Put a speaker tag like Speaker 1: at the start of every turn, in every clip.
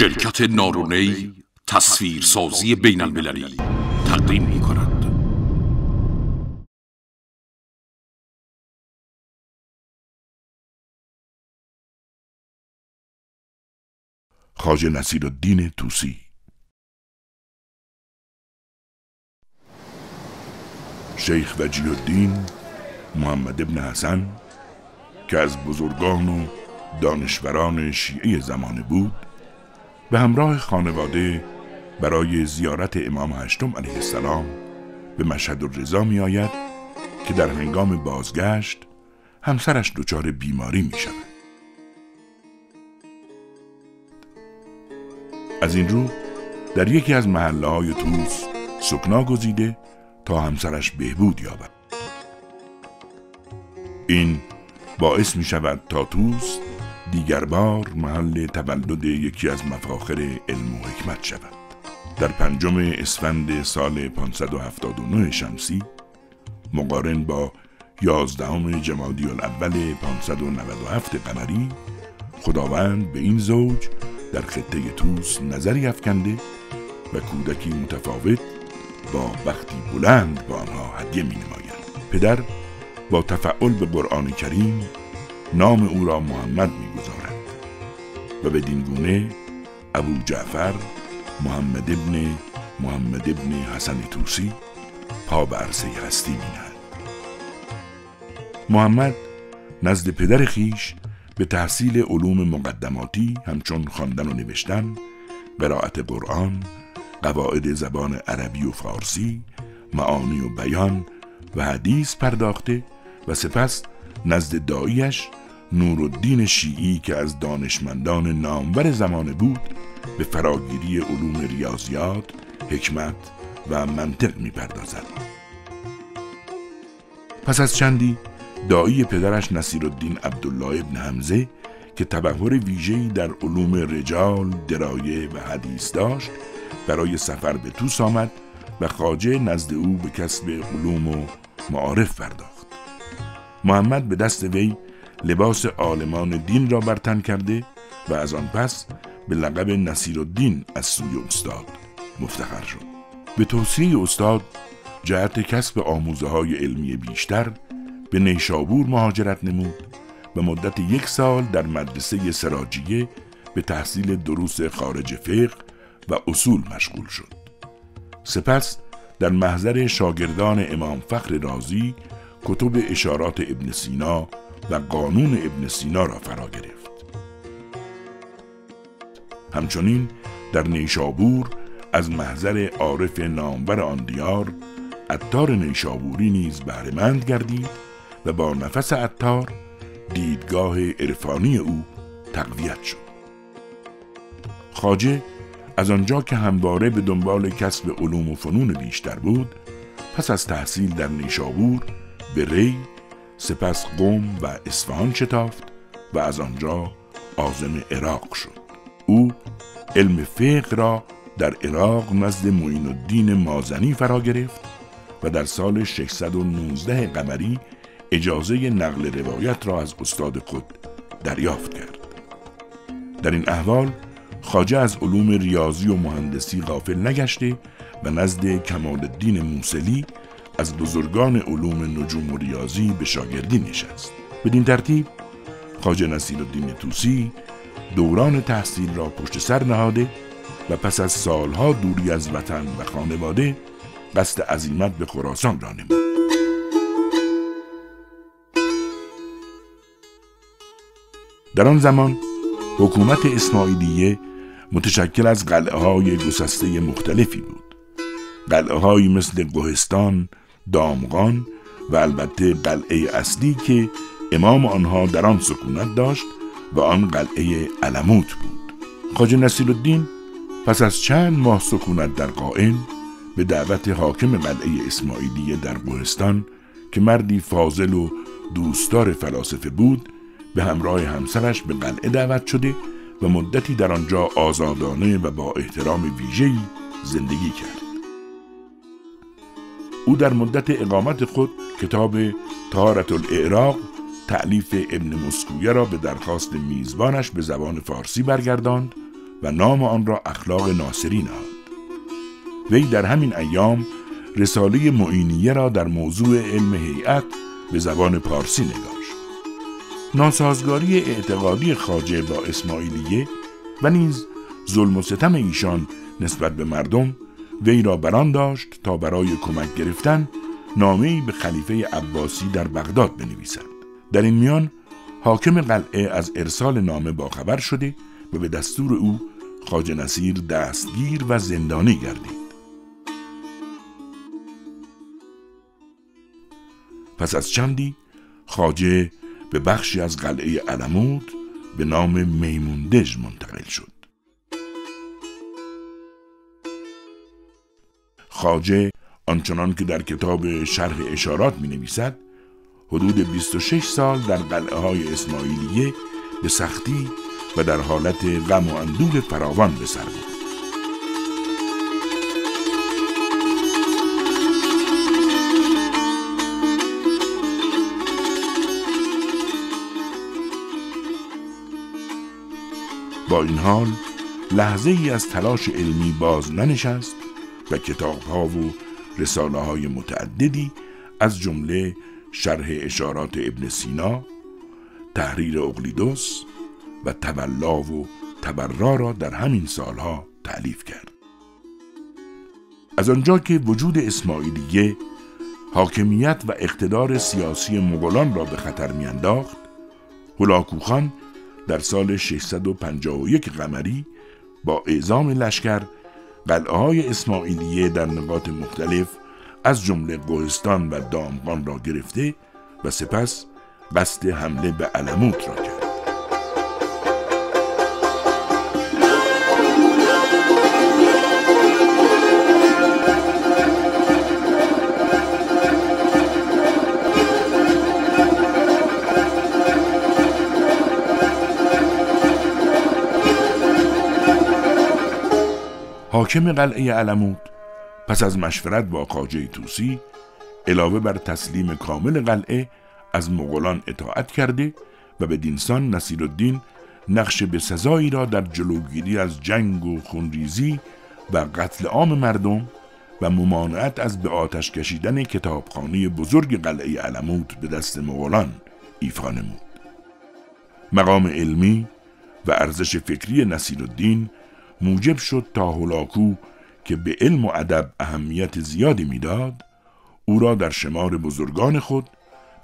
Speaker 1: شرکت نارونی تصویر سازی بین المللی تقدیم می کند
Speaker 2: خاج نصیر الدین توسی شیخ وجی الدین محمد ابن حسن که از بزرگان و دانشوران شیعه زمانه بود به همراه خانواده برای زیارت امام هشتم علیه السلام به مشهد الرضا می آید که در هنگام بازگشت همسرش دچار بیماری می شود. از این رو در یکی از محله های توس سکنا گزیده تا همسرش بهبود یابد این باعث می شود تا توس دیگر بار محل تولد یکی از مفاخر علم و حکمت شود در پنجم اسفند سال 579 شمسی مقارن با یازدهم جمادی الاول 597 قمری خداوند به این زوج در خطه توس نظری افکنده و کودکی متفاوت با بختی بلند با آنها هدیه می نماید. پدر با تفعل به قرآن کریم نام او را محمد می‌گذارد و به گونه ابو جعفر محمد ابن محمد ابن حسن توسی پا به عرصه هستی مینهد. محمد نزد پدر خیش به تحصیل علوم مقدماتی همچون خواندن و نوشتن قرائت قرآن قواعد زبان عربی و فارسی معانی و بیان و حدیث پرداخته و سپس نزد داییش نورالدین شیعی که از دانشمندان نامور زمانه بود به فراگیری علوم ریاضیات، حکمت و منطق می پردازد. پس از چندی دایی پدرش نصیرالدین عبدالله ابن حمزه که تبهر ویژه‌ای در علوم رجال، درایه و حدیث داشت برای سفر به توس آمد و خاجه نزد او به کسب علوم و معارف پرداخت. محمد به دست وی لباس آلمان دین را برتن کرده و از آن پس به لقب نصیر الدین از سوی استاد مفتخر شد. به توصیه استاد جهت کسب آموزه های علمی بیشتر به نیشابور مهاجرت نمود و مدت یک سال در مدرسه سراجیه به تحصیل دروس خارج فقه و اصول مشغول شد. سپس در محضر شاگردان امام فخر رازی کتب اشارات ابن سینا و قانون ابن سینا را فرا گرفت. همچنین در نیشابور از محضر عارف نامور آن دیار عطار نیشابوری نیز بهرهمند گردید و با نفس عطار دیدگاه عرفانی او تقویت شد. خاجه از آنجا که همواره به دنبال کسب علوم و فنون بیشتر بود پس از تحصیل در نیشابور به ری سپس قوم و اصفهان شتافت و از آنجا عازم عراق شد. او علم فقه را در عراق نزد معین الدین مازنی فرا گرفت و در سال 619 قمری اجازه نقل روایت را از استاد خود دریافت کرد. در این احوال خاجه از علوم ریاضی و مهندسی غافل نگشته و نزد کمال الدین موسلی از بزرگان علوم نجوم و ریاضی به شاگردی نشست. بدین ترتیب خاجه نصیر الدین توسی دوران تحصیل را پشت سر نهاده و پس از سالها دوری از وطن و خانواده قصد عزیمت به خراسان را نمود. در آن زمان حکومت اسماعیلیه متشکل از قلعه های گسسته مختلفی بود. قلعه مثل گوهستان، دامغان و البته قلعه اصلی که امام آنها در آن سکونت داشت و آن قلعه علموت بود خاج نسیل الدین پس از چند ماه سکونت در قائن به دعوت حاکم قلعه اسماعیلیه در گوهستان که مردی فاضل و دوستدار فلاسفه بود به همراه همسرش به قلعه دعوت شده و مدتی در آنجا آزادانه و با احترام ویژه‌ای زندگی کرد. او در مدت اقامت خود کتاب تارت الاعراق تعلیف ابن مسکویه را به درخواست میزبانش به زبان فارسی برگرداند و نام آن را اخلاق ناصری نهاد. وی در همین ایام رساله معینیه را در موضوع علم هیئت به زبان پارسی نگاشت ناسازگاری اعتقادی خاجه با اسماعیلیه و نیز ظلم و ستم ایشان نسبت به مردم وی را بران داشت تا برای کمک گرفتن نامه‌ای به خلیفه عباسی در بغداد بنویسد. در این میان حاکم قلعه از ارسال نامه باخبر شده و به دستور او خاج نصیر دستگیر و زندانی گردید. پس از چندی خاجه به بخشی از قلعه علمود به نام میموندژ منتقل شد. خاجه آنچنان که در کتاب شرح اشارات می نویسد حدود 26 سال در قلعه های اسماعیلیه به سختی و در حالت غم و اندوه فراوان به سر بود با این حال لحظه ای از تلاش علمی باز ننشست و کتاب ها و رساله های متعددی از جمله شرح اشارات ابن سینا تحریر اقلیدوس و تولا و تبرا را در همین سالها تعلیف کرد. از آنجا که وجود اسماعیلیه حاکمیت و اقتدار سیاسی مغولان را به خطر میانداخت هلاکوخان در سال 651 قمری با اعزام لشکر قلعه های اسماعیلیه در نقاط مختلف از جمله گوهستان و دامغان را گرفته و سپس قصد حمله به علموت را کرد. حاکم قلعه علمود پس از مشورت با خاجه توسی علاوه بر تسلیم کامل قلعه از مغولان اطاعت کرده و به دینسان نصیرالدین نقش به سزایی را در جلوگیری از جنگ و خونریزی و قتل عام مردم و ممانعت از به آتش کشیدن کتابخانه بزرگ قلعه علمود به دست مغولان ایفا نمود. مقام علمی و ارزش فکری نصیرالدین موجب شد تا هولاکو که به علم و ادب اهمیت زیادی می‌داد او را در شمار بزرگان خود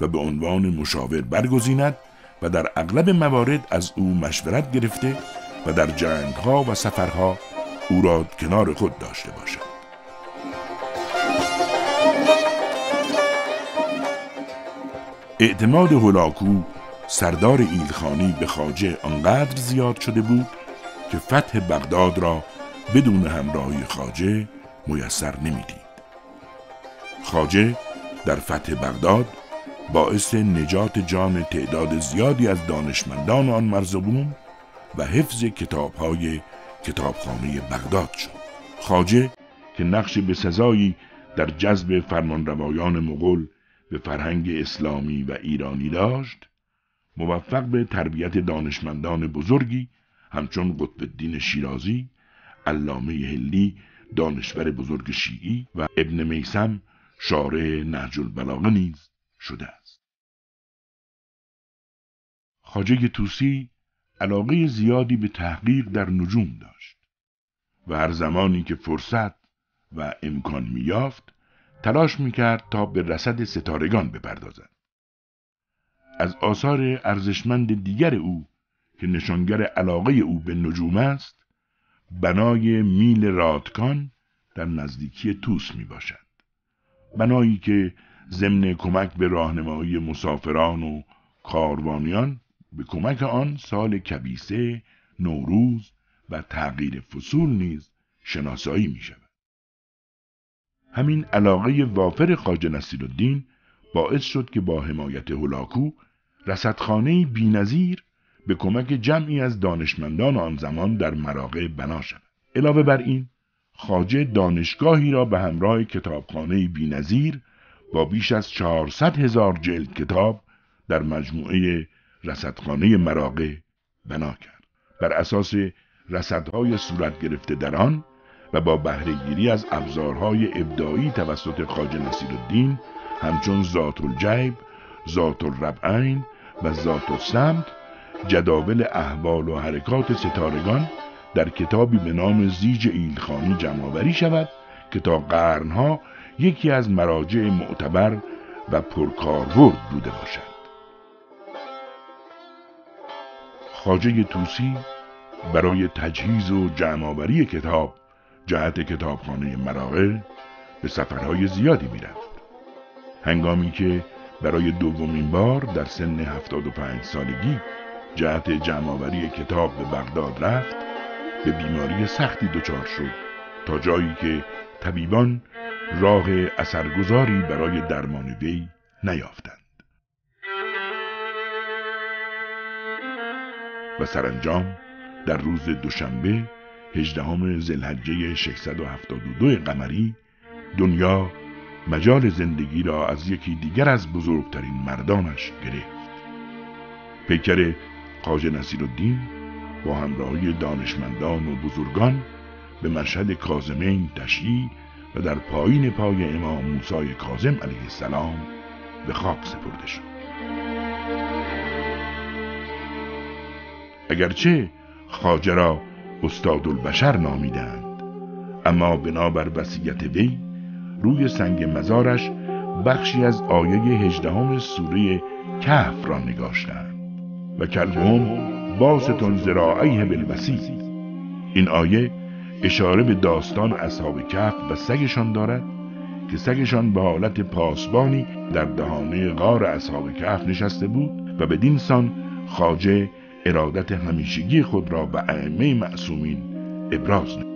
Speaker 2: و به عنوان مشاور برگزیند و در اغلب موارد از او مشورت گرفته و در جنگها و سفرها او را کنار خود داشته باشد. اعتماد هولاکو سردار ایلخانی به خاجه آنقدر زیاد شده بود که فتح بغداد را بدون همراهی خاجه میسر نمی‌دید. خاجه در فتح بغداد باعث نجات جان تعداد زیادی از دانشمندان آن مرزبون و حفظ کتابهای کتابخانه بغداد شد. خاجه که نقش به سزایی در جذب فرمانروایان مغول به فرهنگ اسلامی و ایرانی داشت، موفق به تربیت دانشمندان بزرگی همچون قطب الدین شیرازی، علامه هلی دانشور بزرگ شیعی و ابن میسم شارع نهج البلاغه نیز شده است. خاجه توسی علاقه زیادی به تحقیق در نجوم داشت و هر زمانی که فرصت و امکان میافت تلاش می‌کرد تا به رسد ستارگان بپردازد. از آثار ارزشمند دیگر او که نشانگر علاقه او به نجوم است بنای میل رادکان در نزدیکی توس می باشد. بنایی که ضمن کمک به راهنمایی مسافران و کاروانیان به کمک آن سال کبیسه، نوروز و تغییر فصول نیز شناسایی می شود. همین علاقه وافر خاج نصیرالدین باعث شد که با حمایت هولاکو رصدخانه بینظیر به کمک جمعی از دانشمندان آن زمان در مراغه بنا شود. علاوه بر این خاجه دانشگاهی را به همراه کتابخانه بینظیر با بیش از 400 هزار جلد کتاب در مجموعه رصدخانه مراغه بنا کرد. بر اساس رسدهای صورت گرفته در آن و با بهرهگیری از ابزارهای ابداعی توسط خاج نصیر الدین همچون ذات الجیب، ذات الربعین و ذات السمت جداول احوال و حرکات ستارگان در کتابی به نام زیج ایلخانی جمعآوری شود که تا قرنها یکی از مراجع معتبر و پرکارورد بوده باشد. خاجه توسی برای تجهیز و جمعآوری کتاب جهت کتابخانه مراغه به سفرهای زیادی می‌رفت. هنگامی که برای دومین بار در سن 75 سالگی جهت جمعآوری کتاب به بغداد رفت به بیماری سختی دچار شد تا جایی که طبیبان راه اثرگذاری برای درمان وی نیافتند. و سرانجام در روز دوشنبه هجدهم زلحجه 672 قمری دنیا مجال زندگی را از یکی دیگر از بزرگترین مردانش گرفت. پیکر خاج نصیر الدین با همراهی دانشمندان و بزرگان به مشهد کازمین تشییع و در پایین پای امام موسی کازم علیه السلام به خاک سپرده شد. اگرچه خاجه را استاد البشر نامیدند اما بنابر وصیت وی روی سنگ مزارش بخشی از آیه هجدهم سوره کهف را نگاشتند. و کلهم باستون زراعیه بالوسیع این آیه اشاره به داستان اصحاب کهف و سگشان دارد که سگشان به حالت پاسبانی در دهانه غار اصحاب کهف نشسته بود و بدین سان خاجه ارادت همیشگی خود را به ائمه معصومین ابراز نمود.